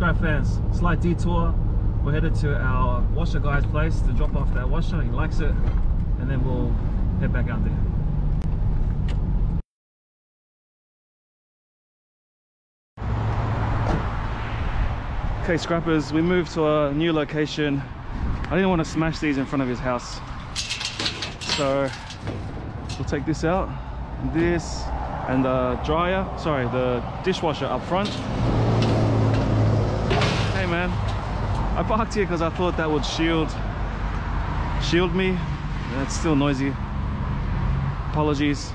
Scrap fans, slight detour. We're headed to our washer guy's place to drop off that washer. He likes it, and then we'll head back out there. Okay, scrappers, we moved to a new location. I didn't want to smash these in front of his house. So we'll take this out, this, and the dryer, sorry, the dishwasher up front. Man, I parked here because I thought that would shield, shield me. It's still noisy. Apologies.